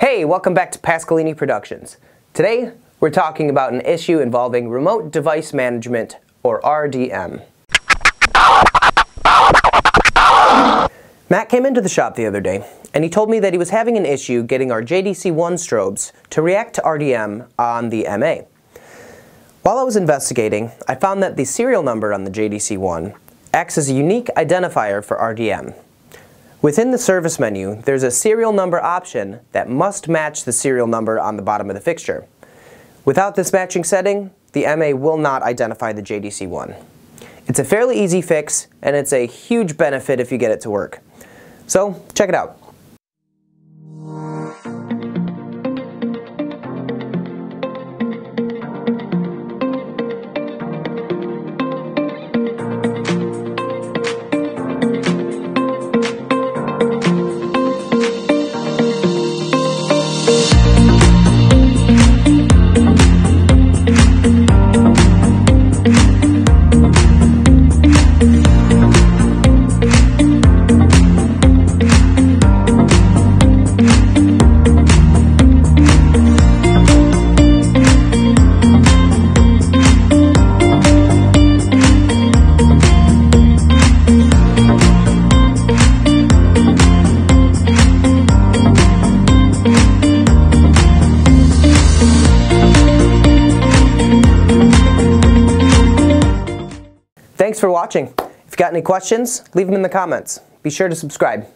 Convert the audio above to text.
Hey, welcome back to Pascolini Productions. Today, we're talking about an issue involving Remote Device Management, or RDM. Matt came into the shop the other day, and he told me that he was having an issue getting our JDC1 strobes to react to RDM on the MA. While I was investigating, I found that the serial number on the JDC1 acts as a unique identifier for RDM. Within the service menu, there's a serial number option that must match the serial number on the bottom of the fixture. Without this matching setting, the MA will not identify the JDC1. It's a fairly easy fix, and it's a huge benefit if you get it to work. So, check it out. Thanks for watching. If you've got any questions, leave them in the comments. Be sure to subscribe.